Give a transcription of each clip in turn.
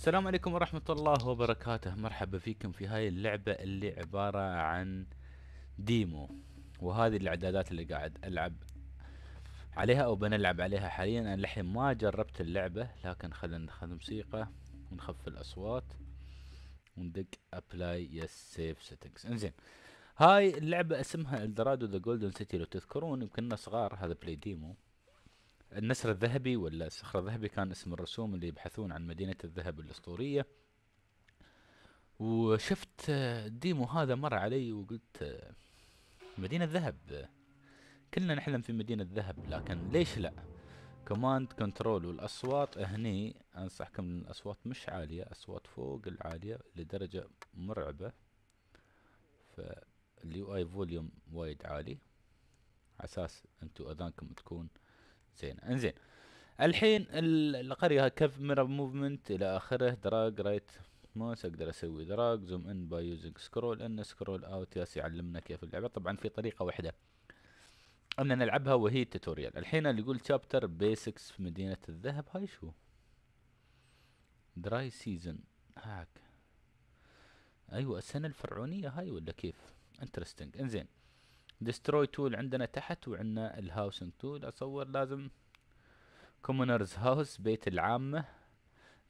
السلام عليكم ورحمة الله وبركاته. مرحبا فيكم في هاي اللعبة اللي عبارة عن demo وهذه الإعدادات اللي قاعد ألعب عليها أو بنلعب عليها حاليا. أنا للحين ما جربت اللعبة لكن خلينا ناخذ موسيقى ونخفف الأصوات وندق apply yes save settings إنزين هاي اللعبة اسمها Eldorado The Golden City لو تذكرون يوم كنا صغار هذا play demo النسر الذهبي ولا الصقر الذهبي كان اسم الرسوم اللي يبحثون عن مدينة الذهب الأسطورية. وشفت ال demo هذا مر علي وقلت مدينة ذهب كلنا نحلم في مدينة ذهب لكن ليش لا؟ command control والأصوات هني انصحكم ان الأصوات مش عالية أصوات فوق العالية لدرجة مرعبة. value اي volume وايد عالي. على أساس انتو أذانكم تكون زين انزين. الحين القرية كيف camera movement إلى آخره؟ drag right mouse أقدر أسوي drag zoom in by using scroll in scroll out yes يعلمنا كيف اللعبة. طبعا في طريقة واحدة ان نلعبها وهي tutorial الحين اللي يقول chapter basics في مدينة الذهب هاي شو؟ dry season هاك. أيوه السنة الفرعونية هاي ولا كيف؟ interesting انزين. destroy tool عندنا تحت وعندنا ال housing tool أصور لازم commoners house بيت العامة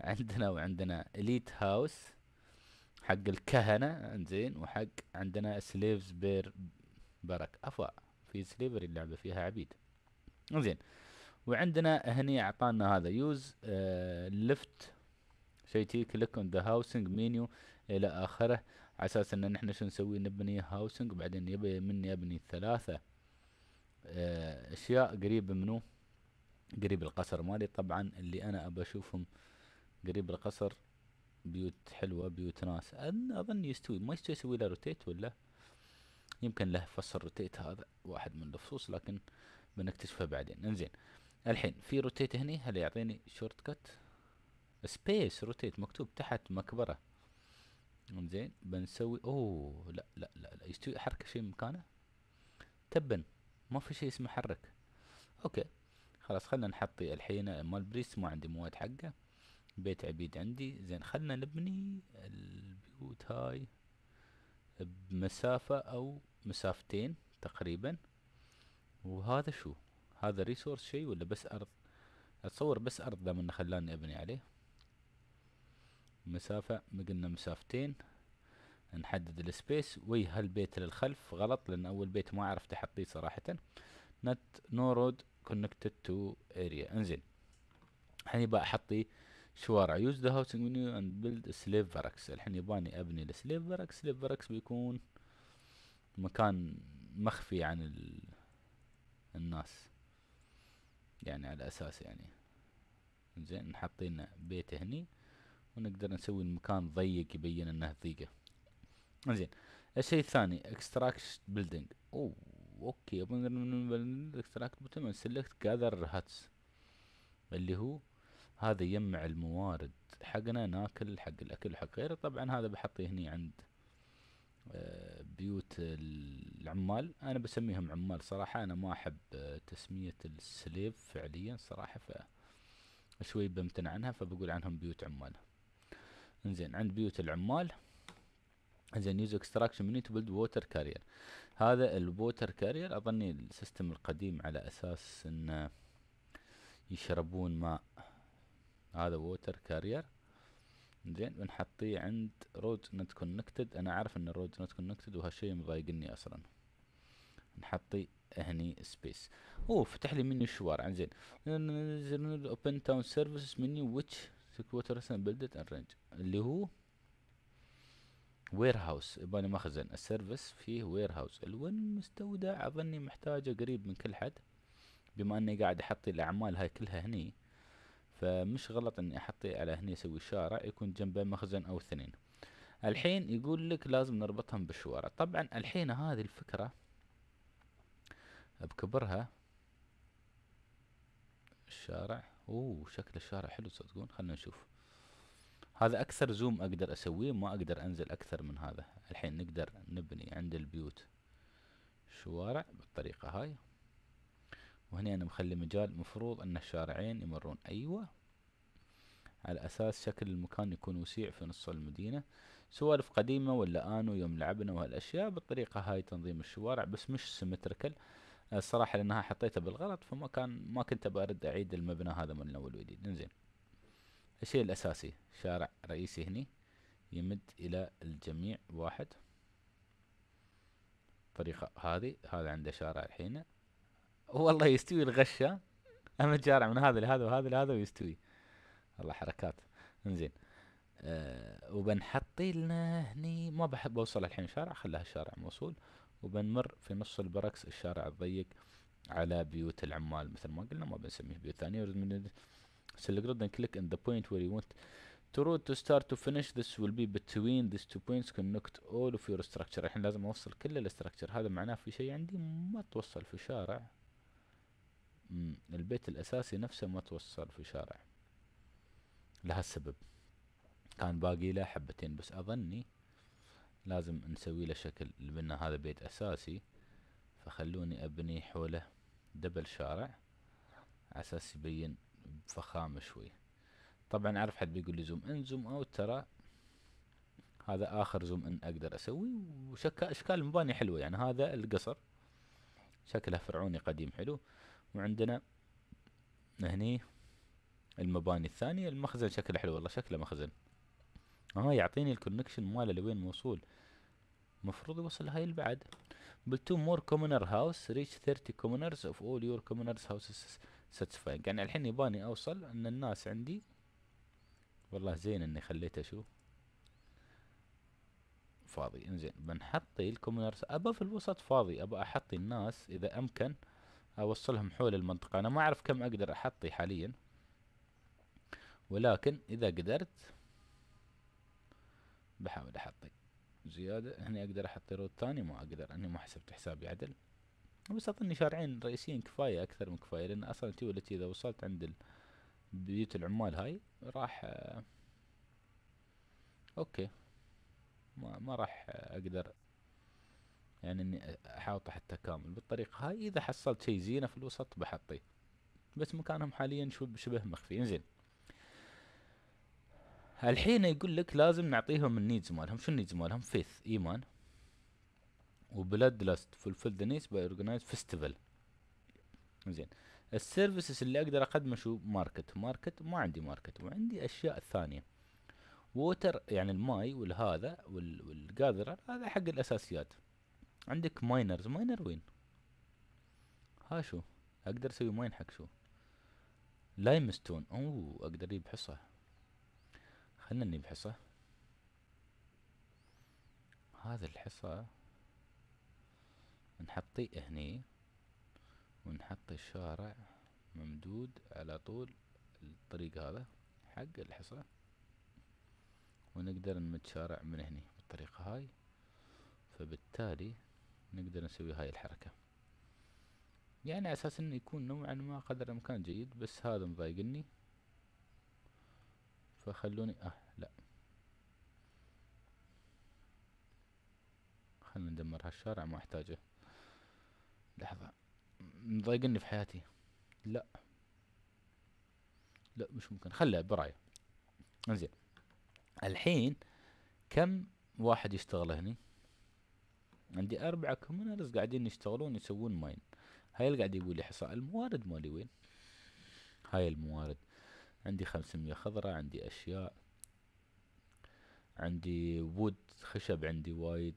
عندنا وعندنا elite house حق الكهنة. انزين وحق عندنا slaves barrack أفا في slavery اللعبة فيها عبيد. انزين وعندنا هني أعطانا هذا use left شي تي click on the housing menu إلى آخره. على أساس إن نحن شو نسوي؟ نبني housing وبعدين يبي مني ابني ثلاثة آه أشياء قريبة منو؟ قريب القصر مالي. طبعا اللي أنا أبى أشوفهم قريب القصر بيوت حلوة بيوت ناس. اظن يستوي. ما يستوي يسوي له rotate ولا؟ يمكن له فصل rotate هذا واحد من الفصوص لكن بنكتشفه بعدين. إنزين الحين في rotate هني؟ هل يعطيني shortcut space rotate مكتوب تحت مكبره زين بنسوي أوه لا لا لا لا يستوي احرك شيء مكانه. تبا ما في شيء اسمه حرك okay خلاص خلنا نحطي الحين مال priest ما عندي مواد حقه. بيت عبيد عندي. زين خلنا نبني البيوت هاي بمسافة أو مسافتين تقريبا. وهذا شو؟ هذا resource شيء ولا بس أرض؟ أتصور بس أرض لما خلاني أبني عليه. مسافة قلنا مسافتين نحدد ال space. وي هالبيت للخلف غلط؟ لأن أول بيت ما عرفت احطيه صراحة. not no road connected to area إنزين. الحين يبقى أحطي شوارع. use the housing menu and build slave barracks الحين يباني أبني ال slave barracks slave barracks بيكون مكان مخفي عن ال... الناس. يعني على أساس يعني. زين نحط لنا بيت هني. ونقدر نسوي المكان ضيق يبين انه ضيقة. زين الشيء الثاني extract building أوه okay extract button select gatherer huts اللي هو هذا يجمع الموارد. حقنا ناكل حق الأكل حق غيره. طبعا هذا بحطيه هني عند آه، بيوت العمال. أنا بسميهم عمال صراحة. أنا ما أحب آه، تسمية ال slave فعليا صراحة ف شوي بمتنع عنها فبقول عنهم بيوت عمال. إنزين عند بيوت العمال زين use extraction menu to build water carrier هذا ال water carrier أظني ال system القديم على أساس انه يشربون ماء. هذا water carrier زين بنحطيه عند road not connected أنا أعرف إن ال road not connected وهالشي مضايقني أصلا. نحطي هني space أوه فتح لي منيو الشوارع زين open town services menu which سكوتر بلدت الرينج اللي هو warehouse يباني مخزن ال service فيه warehouse الون مستودع. أظني محتاجه قريب من كل حد. بما إني قاعد أحط الأعمال هاي كلها هني فمش غلط إني أحطي على هني أسوي شارع يكون جنبه مخزن أو اثنين. الحين يقول لك لازم نربطهم بالشوارع طبعا الحين هذه الفكرة بكبرها. الشارع. أوه شكل الشارع حلو تصدقون خلنا نشوف. هذا أكثر زوم أقدر أسويه ما أقدر أنزل أكثر من هذا. الحين نقدر نبني عند البيوت شوارع بالطريقة هاي. وهنا أنا مخلي مجال مفروض أن الشارعين يمرون. أيوه. على أساس شكل المكان يكون وسيع في نص المدينة. سوالف قديمة ولا آنو يوم لعبنا وهالأشياء بالطريقة هاي تنظيم الشوارع. بس مش سيمتريكال الصراحة لأنها حطيتها بالغلط فما كان ما كنت برد أعيد المبنى هذا من الأول وجديد إنزين. الشيء الأساسي شارع رئيسي هني يمد إلى الجميع واحد. الطريقة هذه هذا عنده شارع الحين. والله يستوي الغشة. امد شارع من هذا لهذا وهذا لهذا ويستوي. والله حركات. إنزين. آه وبنحطي لنا هني. ما بحب اوصل الحين شارع خلها شارع موصول. وبنمر في نص ال barracks الشارع الضيق على بيوت العمال مثل ما قلنا ما بنسميه بيوت ثانية. Select then click in the point where you want to road to start to finish. This will be between these two points connect all of your structure. الحين لازم أوصل كل ال structure هذا معناه في شيء عندي ما توصل في شارع. البيت الأساسي نفسه ما توصل في شارع. لهالسبب كان باقي له حبتين بس أظني لازم نسوي له شكل لبنا هذا بيت أساسي. فخلوني أبني حوله double شارع. على أساس يبين بفخامة شوي. طبعا أعرف حد بيقول لي zoom in zoom out ترى هذا آخر zoom in أقدر أسوي. وشكل أشكال المباني حلوة يعني هذا القصر شكله فرعوني قديم حلو. وعندنا هني المباني الثانية المخزن شكله حلو والله شكله مخزن. آه يعطيني ال connection ماله لوين موصول. مفروض يوصل هاي البعد build more commoner house reach 30 commoners of all your commoners houses satisfying يعني الحين يباني أوصل إن الناس عندي والله زين إني خليته شو فاضي إنزين. بنحطي ال commoners ابى في الوسط فاضي ابى أحطي الناس إذا أمكن أوصلهم حول المنطقة. أنا ما أعرف كم أقدر أحطي حاليا. ولكن إذا قدرت بحاول أحطي زيادة. هني أقدر أحط road ثاني ما أقدر. أني ما حسبت حسابي عدل. بس اظني شارعين رئيسيين كفاية أكثر من كفاية لأن أصلا تي ولا اذا وصلت عند بيوت العمال هاي راح okay. ما ما راح أقدر يعني إني أحاوطه حتى كامل. بالطريقة هاي إذا حصلت شي زينة في الوسط بحطيه. بس مكانهم حاليا شبه مخفي انزين الحين يقول لك لازم نعطيهم ال needs مالهم. شو ال needs مالهم؟ faith إيمان. و blood lust fulfill the needs by organize festival زين. ال services اللي أقدر أقدمه شو؟ market. market ما عندي market وعندي أشياء ثانية. water يعني الماي والهذا وال gatherer هذا حق الأساسيات. عندك miners miner وين؟ ها شو؟ أقدر أسوي mine حق شو؟ limestone أوه أقدر أجيب حصة. خلنا نجيب حصة. هذا الحصى نحطيه هني ونحط الشارع ممدود على طول الطريق هذا حق الحصى ونقدر نمد شارع من هني بالطريقة هاي. فبالتالي نقدر نسوي هاي الحركة. يعني على أساس إنه يكون نوعا ما قدر الإمكان جيد بس هذا مضايقني. فخلوني آه لا. خلنا ندمر هالشارع ما أحتاجه. لحظة. مضايقني في حياتي. لا. لا مش ممكن. خله براية. انزين الحين كم واحد يشتغل هني؟ عندي أربعة commoners قاعدين يشتغلون يسوون mine. هاي اللي قاعد يقول لي حصى الموارد مالي وين؟ هاي الموارد. عندي خمسمية خضرة عندي أشياء. عندي وود خشب عندي وايد.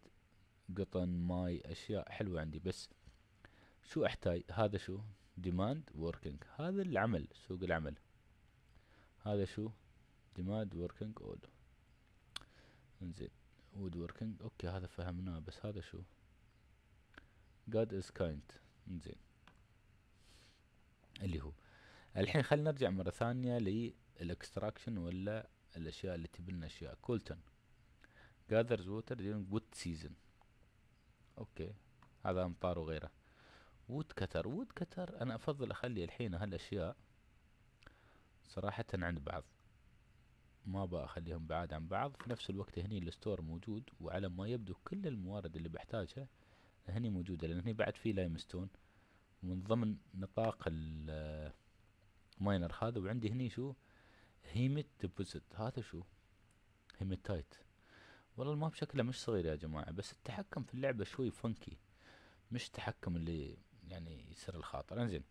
قطن ماي أشياء حلوة عندي. بس شو أحتاج؟ هذا شو؟ ديماند وركينج هذا العمل سوق العمل. هذا شو؟ ديماند وركينج اول انزين. وود وركينج أوكي هذا فهمناه بس هذا شو؟ God is kind. انزين. اللي هو. الحين خلينا نرجع مرة ثانية لل extraction ولا الأشياء اللي تبي أشياء. كولتون. Gathers water during wet season. okay. هذا أمطار وغيره. wood cutter wood cutter أنا أفضل أخلي الحين هالأشياء صراحة عند بعض. ما بخليهم بعاد عن بعض. في نفس الوقت هني ال store موجود وعلى ما يبدو كل الموارد اللي بحتاجها هني موجودة لأن هني بعد في limestone. ومن ضمن نطاق ال miner هذا وعندي هني شو؟ hematite deposit. هذا شو؟ هيمتايت والله ال map شكله مش صغير يا جماعة بس التحكم في اللعبة شوي funky. مش تحكم اللي يعني يصير الخاطر. إنزين.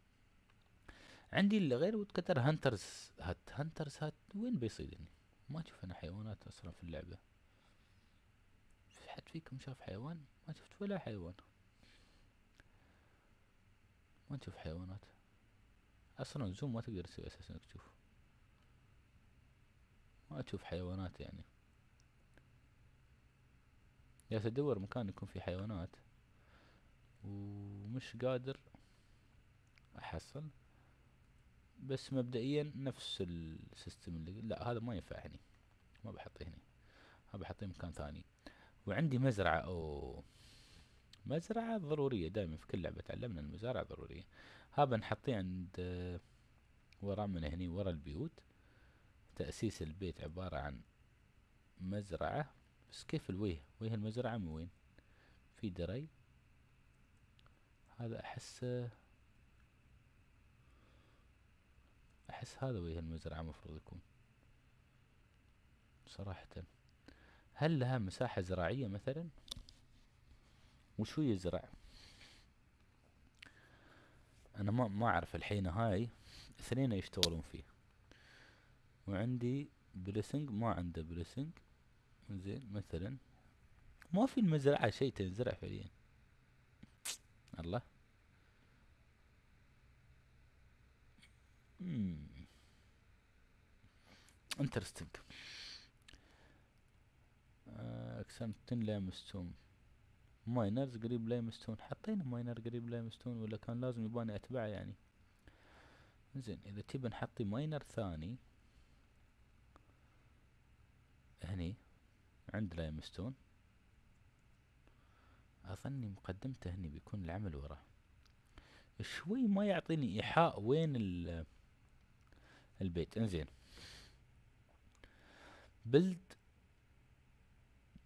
عندي اللي غير wood cutter hunters. hut hunters hut وين بيصيدني ما أشوف أنا حيوانات أصلا في اللعبة. في حد فيكم شاف حيوان؟ ما شفت ولا حيوان. ما تشوف حيوانات. أصلا زوم ما تقدر تسوي أساس إنك تشوف. ما تشوف حيوانات يعني. يا تدور مكان يكون فيه حيوانات. ومش قادر أحصل. بس مبدئيا نفس السيستم اللي لا هذا ما ينفع هني. ما بحطه هني. بحطه مكان ثاني. وعندي مزرعة أو مزرعة ضرورية. دائما في كل لعبة تعلمنا المزارع ضرورية. هذا نحطيه عند ورا من هني ورا البيوت. تأسيس البيت عبارة عن مزرعة. بس كيف الويه ويه المزرعة من وين؟ في دري. هذا أحس أحس هذا وجه المزرعة مفروض يكون صراحة. هل لها مساحة زراعية مثلا؟ وشو يزرع؟ أنا ما ما أعرف الحين هاي اثنين يشتغلون فيه. وعندي blessing ما عنده blessing. زين مثلا. ما في المزرعة شيء تنزرع فعليا. الله. انترستنج اكسنتن لايمستون ماينرز قريب لايمستون حطينا ماينر قريب لايمستون ولا كان لازم يباني اتبعه يعني. زين إذا تبي نحطي ماينر ثاني هني عند لايمستون أظني مقدمته هني بيكون العمل وراه. شوي ما يعطيني إيحاء وين البيت. إنزين. Build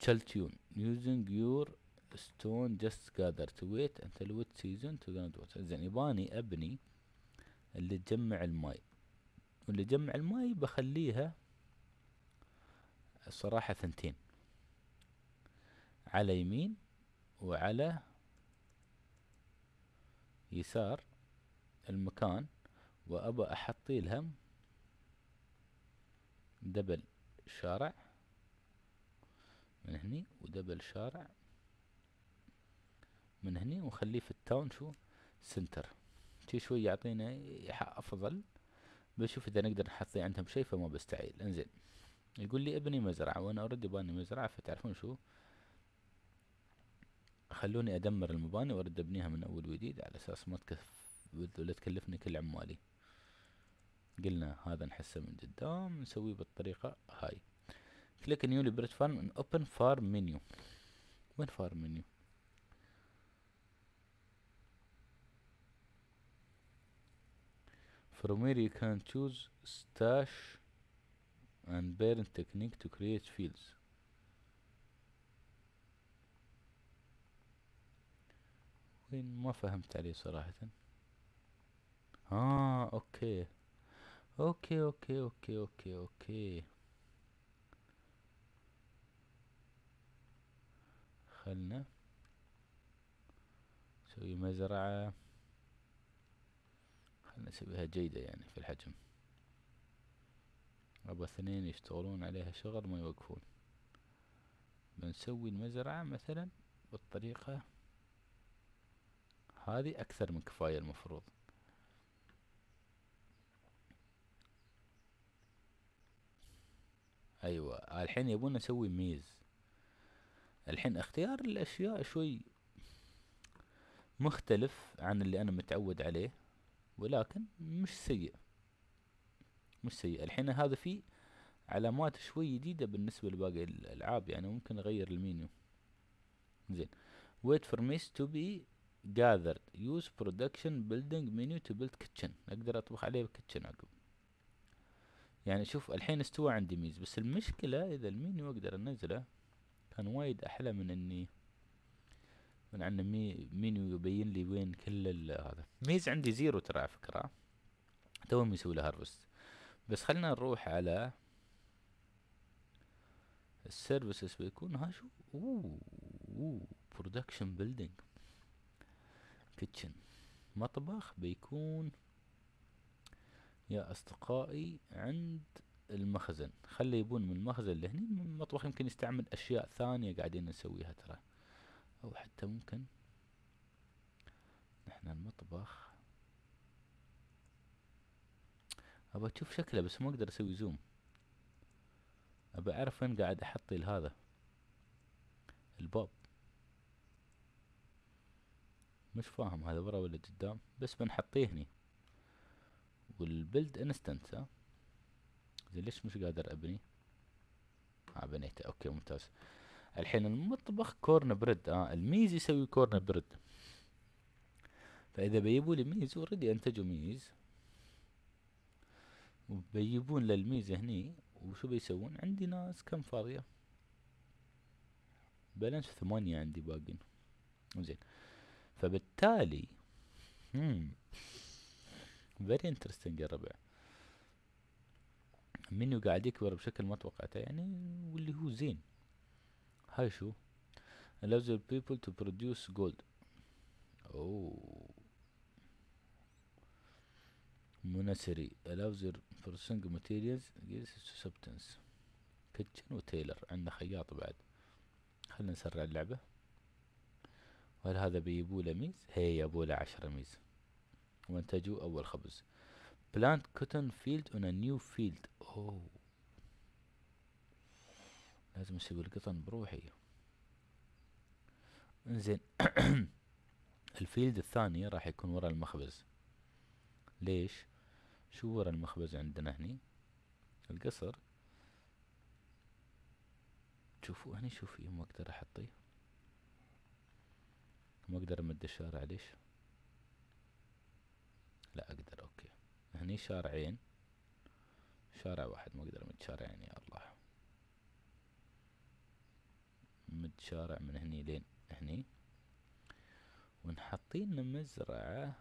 chaltune using your stone. Just gather to wait until wet season to ground water. زين يباني أبني اللي تجمع الماي. واللي تجمع الماي بخليها الصراحة ثنتين. على يمين وعلى يسار المكان. وأبى أحطي لهم دبل شارع من هني ودبل شارع من هني وخليه في التاون شو سنتر. شي شوي يعطينا أفضل. بشوف إذا نقدر نحطي عندهم شي فما بستعيل. إنزين. يقول لي ابني مزرعة وأنا اوريدي باني مزرعة فتعرفون شو؟ خلوني أدمر المباني وارد أبنيها من أول وجديد على أساس ما تكف ولا تكلفني كل عمالي. قلنا هذا نحسه من قدام نسويه بالطريقة هاي. كليك نيو ليبرت فارم اوبن فارم منيو وين فارم منيو from here you can choose stash and parent technique to create fields. وين ما فهمت عليه صراحة. آه okay. okay okay okay okay okay خلنا نسوي مزرعة. خلنا نسويها جيدة يعني في الحجم. أبغى اثنين يشتغلون عليها شغل ما يوقفون. بنسوي المزرعة مثلا بالطريقة هذه أكثر من كفاية المفروض. أيوه. الحين يبون نسوي ميز. الحين اختيار الأشياء شوي مختلف عن اللي أنا متعود عليه ولكن مش سيء. مش سيء. الحين هذا فيه علامات شوي جديدة بالنسبة لباقي الألعاب يعني ممكن أغير المينيو. زين. Wait for maize to be gathered. Use production building menu to build kitchen. أقدر أطبخ عليه kitchen عقب. يعني شوف الحين استوى عندي maize بس المشكلة إذا المينيو أقدر أنزله كان وايد أحلى من إني من ان main menu يبين لي وين كل هذا. maize عندي zero ترى على فكرة. تو مسوي له harvest. بس خلينا نروح على ال services بيكون ها شو؟ أوه أوه production building kitchen مطبخ بيكون يا أصدقائي عند المخزن. خلي يبون من المخزن لهني المطبخ يمكن يستعمل أشياء ثانية قاعدين نسويها ترى. أو حتى ممكن نحن المطبخ. ابى أشوف شكله بس ما أقدر أسوي zoom. ابى أعرف وين قاعد أحط هذا. الباب. مش فاهم هذا ورا ولا قدام؟ بس بنحطيه هني. وال build instant ها زين ليش مش قادر أبني؟ ها بنيته. okay ممتاز. الحين المطبخ corn bread. آه ال maize يسوي corn bread. فإذا بيجيبوا لي maize already أنتجوا maize. وبيجيبون لل maize هني. وشو بيسوون؟ عندي ناس كم فاضية balance ثمانية عندي باقين زين. فبالتالي very interesting يا ربع. منو قاعد يكبر بشكل ما توقعته يعني واللي هو زين. هاي شو؟ Allows the people to produce gold. أوه. منسري allows the processing materials gives substance. Kitchen وتيلر عندنا خياط بعد. خلنا نسرع اللعبة. وهل هذا بيبوله ميز هي يبوله عشرة ميز. وانتجوا أول خبز. Plant cotton field on a new field. أوه. لازم أسوي القطن بروحي. إنزين. الفيلد الثاني راح يكون ورا المخبز. ليش؟ شو ورا المخبز عندنا هني؟ القصر. شوفوا هني شوفي ما أقدر أحطيه. ما أقدر أمد الشارع ليش لا أقدر أوكي هني شارعين. شارع واحد ما أقدر امد شارعين يا الله. مد شارع من هني لين هني. ونحطين مزرعة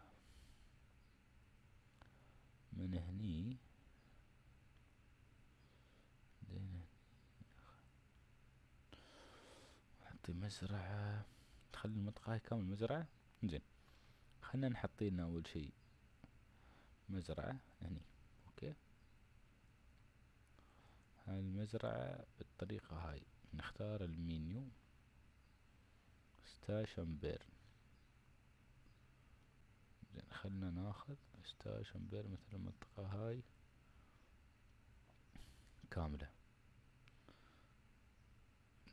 من هني نحطي مزرعة. نخلي المنطقة هاي كامل مزرعة؟ زين. خلنا نحط لنا أول شي. مزرعة هني okay؟ هاي المزرعة بالطريقة هاي نختار المنيو ستاشن بير زين خلنا ناخذ ستاشن بير مثل المنطقة هاي كاملة.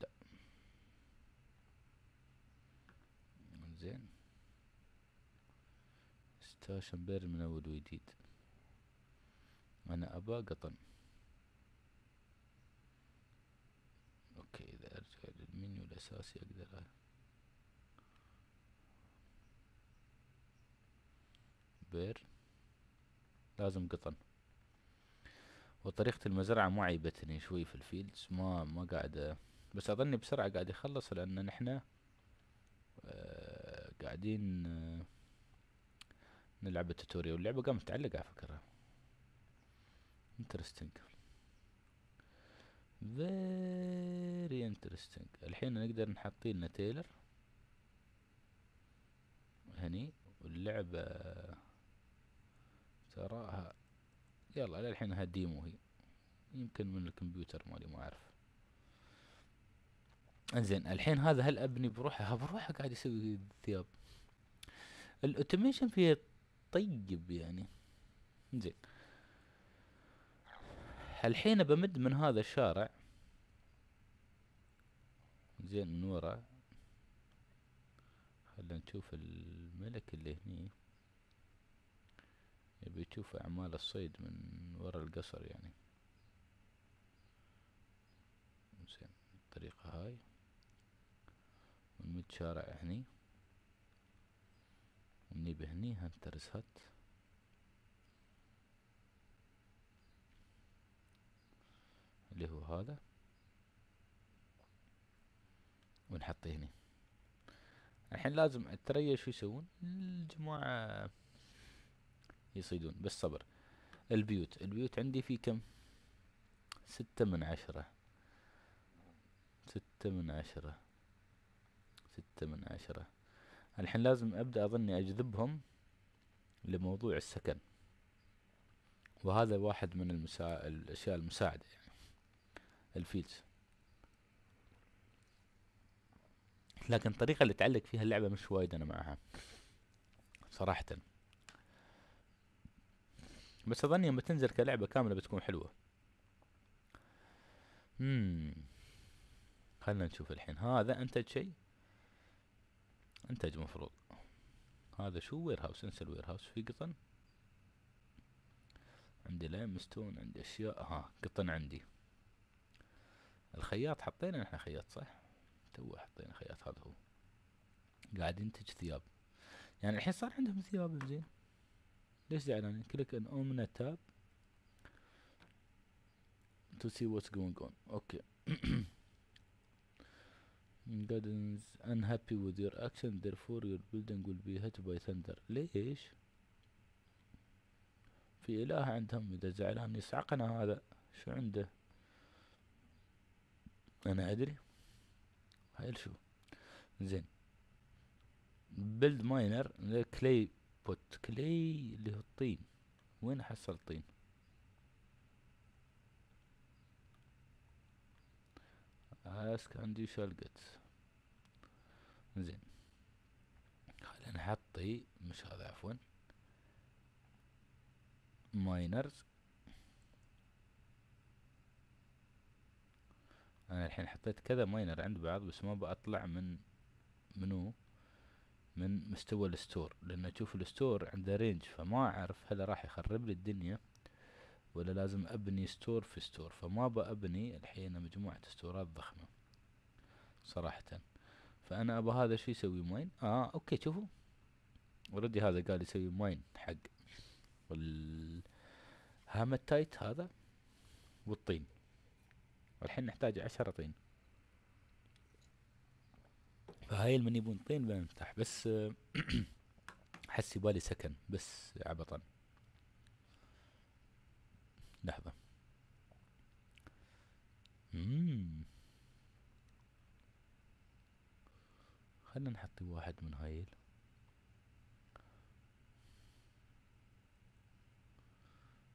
لا. زين. ستاشن بير من أول وجديد. أنا ابا قطن. okay إذا أرجع للمنيو الأساسي أقدر بير. لازم قطن. وطريقة المزرعة ما عيبتني شوي في ال fields ما ما قاعد بس أظني بسرعة قاعد يخلص لأن نحنا آه قاعدين آه نلعب ال tutorial. واللعبة قامت تعلق على فكرة. interesting very interesting الحين نقدر نحط لنا tailor. هني. واللعبة تراها. يلا للحين هالديمو هي. يمكن من الكمبيوتر مالي ما أعرف. إنزين الحين هذا هل أبني بروحه؟ بروحه قاعد يسوي الثياب الأوتوميشن فيه طيب يعني. زين. الحين بمد من هذا الشارع. زين من ورا. خلنا نشوف الملك اللي هني. يبي يشوف أعمال الصيد من ورا القصر يعني. زين الطريقة هاي. ونمد شارع هني. ونجيب هني هنترس هت اللي هو هذا. ونحطه هني؟ الحين لازم التريا شو يسوون؟ الجماعة يصيدون بس صبر. البيوت. البيوت عندي في كم؟ ستة من عشرة. ستة من عشرة. ستة من عشرة. الحين لازم أبدأ أظني أجذبهم لموضوع السكن. وهذا واحد من المسا... الأشياء المساعدة يعني. الفيلز لكن الطريقة اللي تعلق فيها اللعبة مش وايد أنا معها. صراحة. بس أظني لما تنزل كلعبة كاملة بتكون حلوة. امم خلنا نشوف الحين. هذا انتج شيء؟ أنتج مفروض. هذا شو warehouse انسى ال warehouse في قطن؟ عندي limestone عندي أشياء. ها قطن عندي. الخياط حطينا إحنا خياط صح؟ تو حطينا خياط هذا هو. قاعد ينتج ثياب. يعني الحين صار عندهم ثياب زين؟ ليش زعلانين؟ click on omens tab to see what's going on. okay. Gods unhappy with your action therefore your building will be hit by thunder. ليش؟ في إله عندهم إذا زعلان يصعقنا هذا شو عنده؟ أنا أدري. هاي شو؟ زين. build miner clay بوت clay اللي هو الطين. وين احصل طين اسك عندي شلقت. زين. خلينا نحطي مش هذا عفوا. ماينرز أنا الحين حطيت كذا ماينر عند بعض بس ما بطلع من منو؟ من مستوى الستور لأن أشوف الستور عنده رينج فما أعرف هل راح يخرب لي الدنيا. ولا لازم أبني store في store؟ فما بابني الحين مجموعة ستورات ضخمة صراحة. فأنا أبى هذا شو يسوي mine؟ آه okay شوفوا. already هذا قال يسوي mine حق الهامتايت هذا والطين. والحين نحتاج عشرة طين. فهاي من يبون طين بنفتح. بس حس يبالي سكن بس عبطا. لحظة. مم. خلنا نحط واحد من هايل.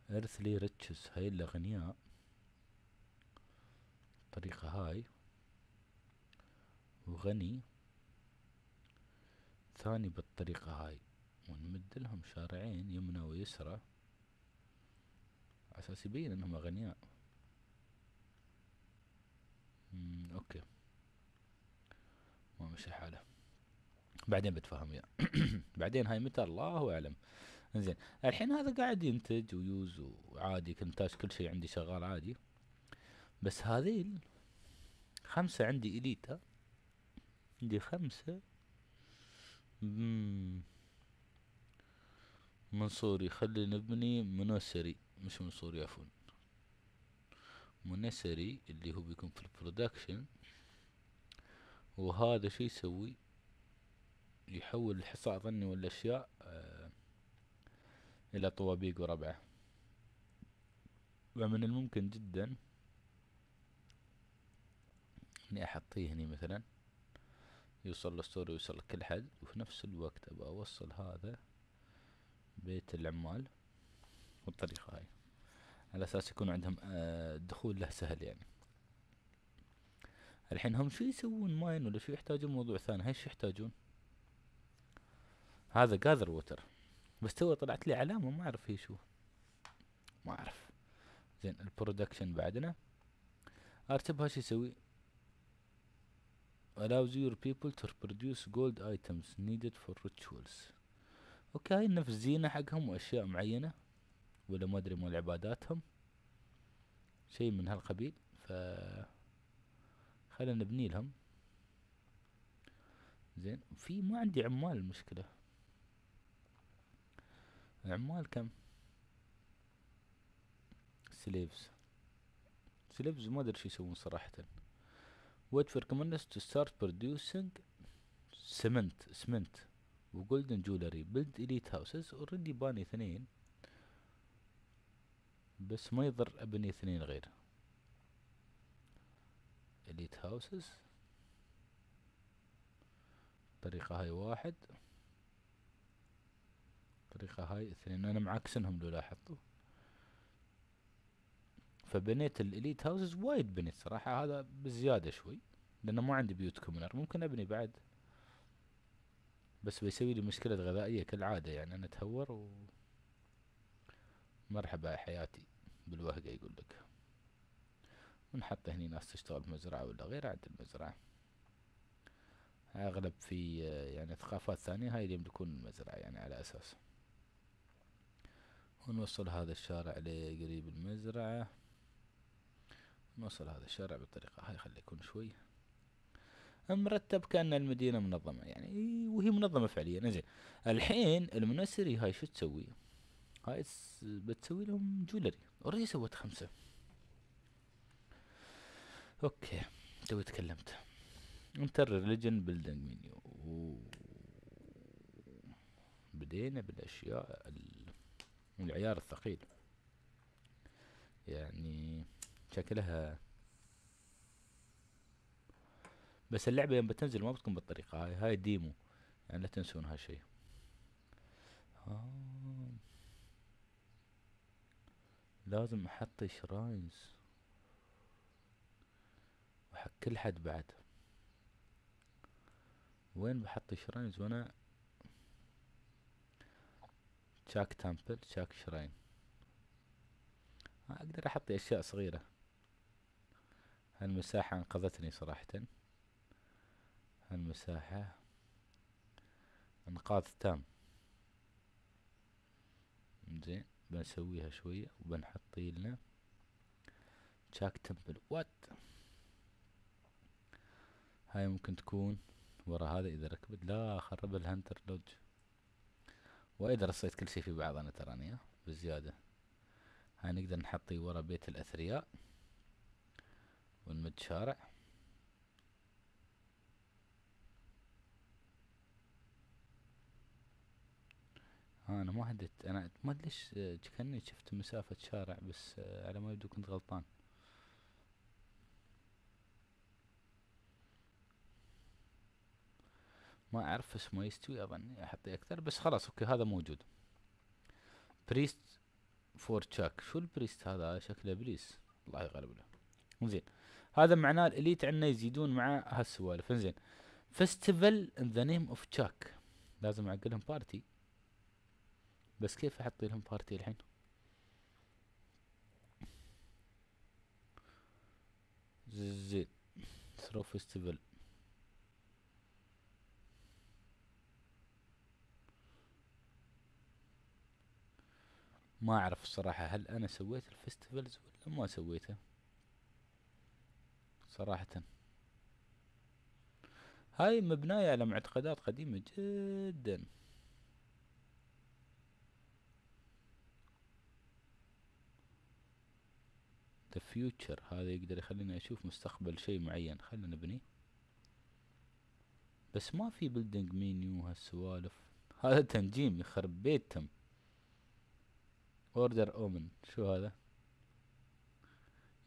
ارثلي ريتشز هاي الأغنياء. الطريقة هاي. وغني. ثاني بالطريقة هاي. ونمد لهم شارعين يمنى ويسرى. أساس يبين إنهم أغنياء. okay. ما مشي حاله. بعدين بتفهم يا. بعدين هاي متى؟ الله أعلم. إنزين الحين هذا قاعد ينتج ويوز وعادي كنتاج كل شيء عندي شغال عادي. بس هذيل خمسة عندي elite. عندي خمسة. منصوري خلي نبني منسري مش منصوري عفوا. منسري اللي هو بيكون في البرودكشن وهذا شو يسوي؟ يحول الحصى اظني والأشياء آه إلى طوابيق وربعه ومن الممكن جدا إني أحطيه هني مثلا يوصل لل store ويوصل لكل حد وفي نفس الوقت أبغى أوصل هذا بيت العمال. بالطريقة هاي. على أساس يكون عندهم آه دخول له سهل يعني. الحين هم شو يسوون mine ولا شو يحتاجون موضوع ثاني؟ هاي شو يحتاجون؟ هذا gather water بس تو طلعت لي علامة ما أعرف هي شو. ما أعرف. زين ال production بعدنا. ارتبها شو يسوي؟ allows your people to produce gold items needed for rituals. okay نفس زينة حقهم وأشياء معينة. ولا ما أدري مال عباداتهم شيء من هالقبيل. ف خلينا نبني لهم. زين في ما عندي عمال المشكلة العمال كم؟ slaves slaves ما أدري شو يسوون صراحة. Wait for commanders to start producing cement cement و golden jewelry build elite houses already باني اثنين. بس ما يضر أبني اثنين غير. elite houses الطريقة هاي واحد. الطريقة هاي اثنين. أنا معكسنهم لو لاحظتوا فبنيت ال elite houses وايد بنيت صراحة. هذا بزيادة شوي لأنه ما عندي بيوت commoner ممكن أبني بعد. بس بيسوي لي مشكلة غذائية كالعادة يعني. أنا أتهور و مرحبا يا حياتي بالوهقة يقول لك. ونحط هني ناس تشتغل بمزرعة ولا غير؟ عند المزرعة. أغلب في يعني ثقافات ثانية هاي اللي يملكون المزرعة يعني على أساس. ونوصل هذا الشارع لقريب المزرعة. نوصل هذا الشارع بالطريقة هاي خلي يكون شوي. مرتب كأن المدينة منظمة يعني وهي منظمة فعليا. زين الحين المنسري هاي شو تسوي؟ هاي بتسوي لهم jewelry. already سويت خمسة. okay تو تكلمت. enter religion building menu بدينا بالأشياء العيار الثقيل. يعني شكلها. بس اللعبة يوم بتنزل ما بتكون بالطريقة هاي هاي demo. يعني لا تنسون هالشي آه. لازم أحط shrines وحق كل حد بعد. وين بحط شراينز وأنا Chaac temple Chaac shrine أقدر أحط أشياء صغيرة. هالمساحة أنقذتني صراحة. هالمساحة أنقاذ تام. زين. بنسويها شوية وبنحط لنا Chaac temple what هاي ممكن تكون ورا هذا إذا ركبت. لا خرب ال hunter lodge وايد رصيت كل شي في بعض أنا تراني بزيادة. هاي نقدر نحطي ورا بيت الأثرياء ونمد شارع. أنا ما هديت أنا ما أدري ليش كأني شفت مسافة شارع بس على ما يبدو كنت غلطان. ما أعرف اسمه يستوي أظن احطي أكثر بس خلاص okay هذا موجود. priest for Chaac شو ال priest هذا؟ شكله إبليس. الله يغلب له. زين. هذا معناه ال elite عندنا يزيدون مع هالسوالف. انزين festival in the name of Chaac لازم أعقلهم party بس كيف أحط لهم party الحين؟ زين throw festival ما أعرف الصراحة هل أنا سويت ال festivals ولا ما سويته؟ صراحة. هاي مبناية على معتقدات قديمة جدا. The future. هذا يقدر يخليني أشوف مستقبل شيء معين. خلينا نبني. بس ما في building menu هالسوالف. هذا تنجيم يخرب بيتهم. order omen شو هذا؟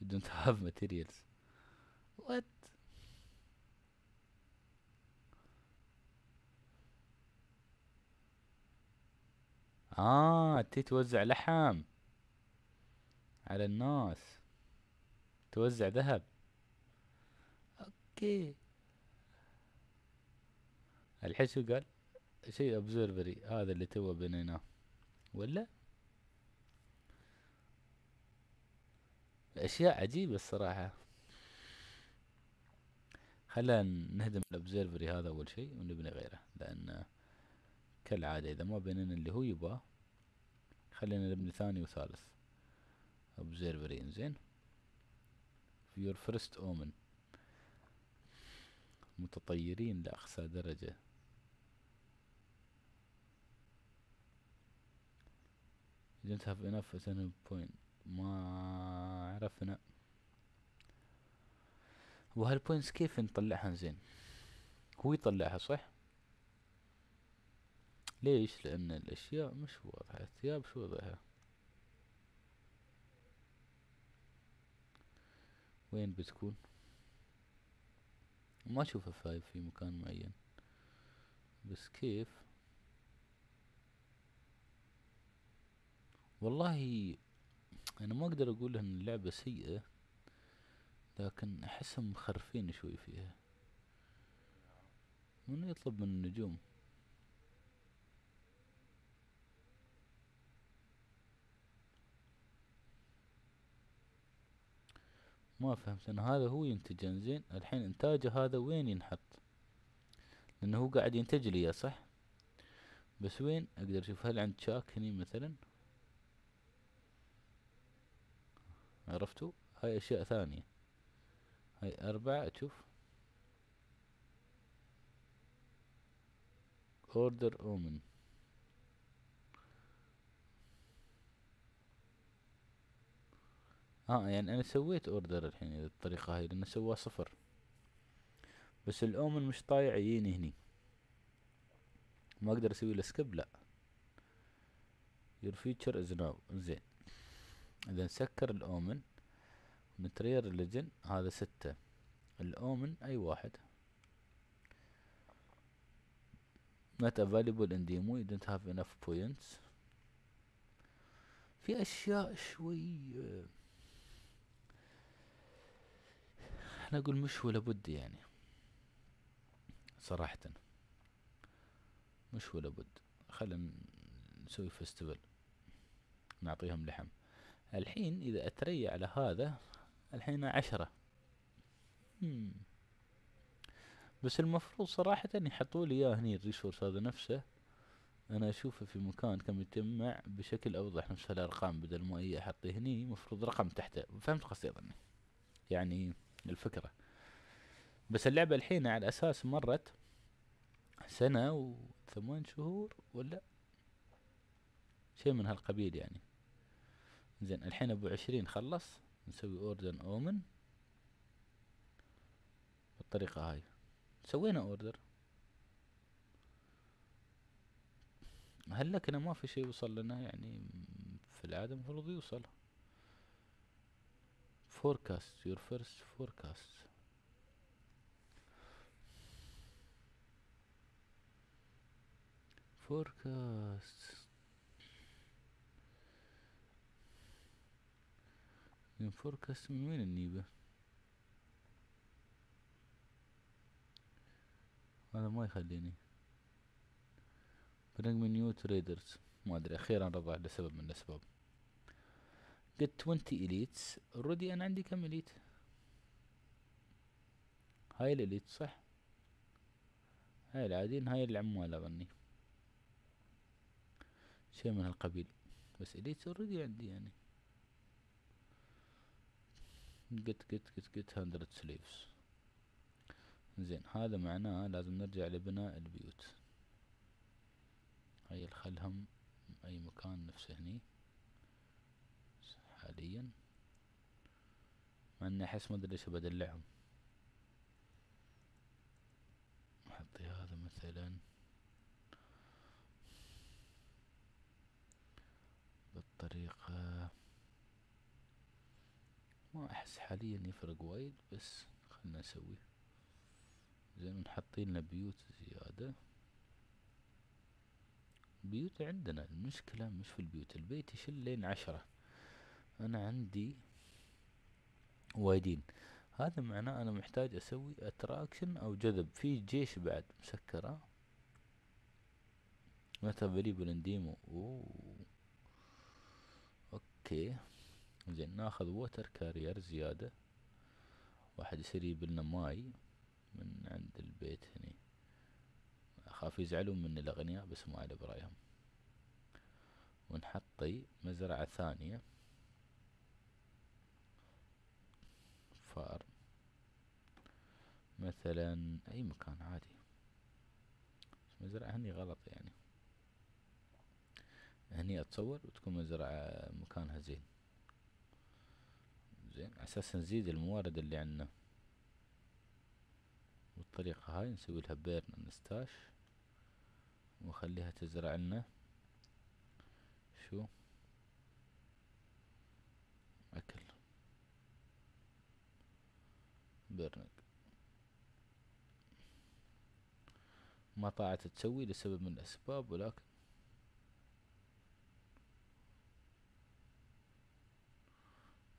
You don't have materials. What? آه تي توزع لحم على الناس. توزع ذهب. okay. الحين شو قال؟ شيء observatory هذا اللي تو بنيناه. ولا؟ أشياء عجيبة الصراحة. خلينا نهدم الابزرفري هذا أول شيء ونبني غيره لأن كالعادة إذا ما بنينا اللي هو يبغاه خلينا نبني ثاني وثالث. observatory إنزين. Your first omen. متطيرين لأقصى درجة. You don't have enough point. ما عرفنا. وهال points كيف نطلعها زين؟ هو يطلعها صح؟ ليش؟ لأن الأشياء مش واضحة. الثياب شو وضعها؟ وين بتكون؟ ما أشوف faith في مكان معين. بس كيف؟ والله أنا ما أقدر أقول إن اللعبة سيئة لكن أحسهم مخرفين شوي فيها. من يطلب من النجوم؟ ما فهمت أنا هذا هو ينتج زين؟ الحين إنتاجه هذا وين ينحط؟ لأنه هو قاعد ينتج لي صح؟ بس وين؟ أقدر أشوف هل عند شاك هني مثلا؟ عرفتوا؟ هاي أشياء ثانية. هاي أربعة تشوف order omen آه يعني أنا سويت order الحين الطريقة هاي لأنه سواه صفر. بس ال omen مش طايع يجيني هني. ما أقدر أسوي له skip لا. Your future is now. زين. إذا نسكر ال omen. نتري ال religion هذا ستة. ال omen أي واحد. Not available in demo. You don't have enough points. في أشياء شوي أنا أقول مش ولا بد يعني. صراحة. مش ولا بد خلينا نسوي festival. نعطيهم لحم. الحين إذا اتري على هذا الحين عشرة. بس المفروض صراحة يحطوا لي إياه هني ال resource هذا نفسه. أنا أشوفه في مكان كم يتجمع بشكل أوضح نفس الأرقام بدل ما أي أحطه هني. مفروض رقم تحته. فهمت قصدي أظني. يعني الفكرة. بس اللعبة الحين على أساس مرت سنة وثمان شهور ولا شيء من هالقبيل يعني. زين الحين أبو عشرين خلص نسوي order اومن بالطريقة هاي. سوينا order هل لكن ما في شيء وصل لنا يعني في العادة؟ المفروض يوصل. Forecast your first forecast forecast من forecast من وين النيبة هذا ما يخليني bring me new traders ما ادري أخيرا رضى لسبب من الاسباب get 20 elites. Already أنا عندي كم elite هاي ال elite صح؟ هاي العادين هاي العمال اظني شيء من هالقبيل. بس elite already عندي يعني. get get get get 100 slaves. زين هذا معناه لازم نرجع لبناء البيوت. هاي الخلهم أي مكان نفسه هني. حاليا مع إني أحس ما أدري ليش بدلعهم أحطي هذا مثلا. بالطريقة. ما أحس حاليا يفرق وايد بس خلنا نسوي. زين نحطي لنا بيوت زيادة. بيوت عندنا المشكلة مش في البيوت البيت يشل لين عشرة. أنا عندي وايدين. هذا معناه أنا محتاج أسوي attraction أو جذب. في جيش بعد مسكرة. not available in demo أوكي. زين ناخذ water carrier زيادة. واحد يصير يجيب لنا ماي من عند البيت هني. أخاف يزعلون مني الأغنياء بس ما على برأيهم. ونحطي مزرعة ثانية. مثلا أي مكان عادي. مزرعة هني غلط يعني. هني أتصور وتكون مزرعة مكانها زين. زين أساس نزيد الموارد اللي عندنا. بالطريقة هاي نسوي لها burn and slash. ونخليها تزرع لنا. شو؟ أكل. burning ما طاعت تسوي لسبب من الأسباب ولكن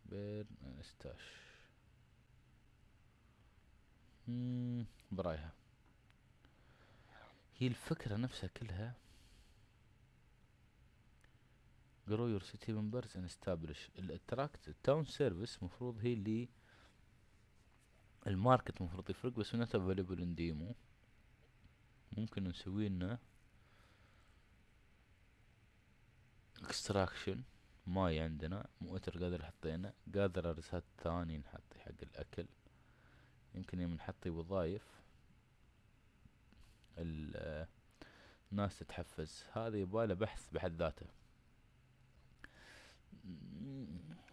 burn and slash برايها. هي الفكرة نفسها كلها grow your city members and establish. ال attract ال town service مفروض هي اللي الماركت مفروض يفرق بس not available in demo. ممكن نسوي لنا اكستراكشن ماي عندنا موتر قادر حطينا قادر ارسات ثاني نحط حق الأكل. يمكن يوم نحطي وظايف الناس تتحفز. هذا يبغى بحث بحد ذاته.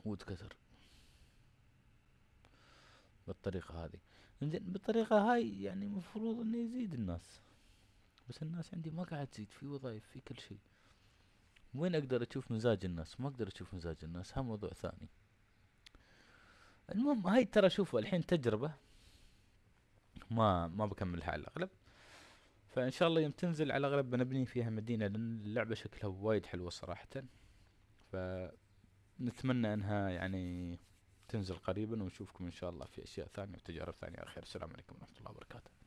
وود كتر بالطريقة هذه. بالطريقة هاي يعني مفروض إنه يزيد الناس. بس الناس عندي ما قاعد تزيد في وظائف في كل شيء. وين أقدر أشوف مزاج الناس؟ ما أقدر أشوف مزاج الناس ها موضوع ثاني. المهم هاي ترى شوفوا الحين تجربة. ما ما بكملها على الأغلب. فإن شاء الله يوم تنزل على الأغلب بنبني فيها مدينة لأن اللعبة شكلها وايد حلوة صراحة. فنتمنى إنها يعني تنزل قريبا ونشوفكم إن شاء الله في أشياء ثانية وتجارب ثانية. على خير السلام عليكم ورحمة الله وبركاته.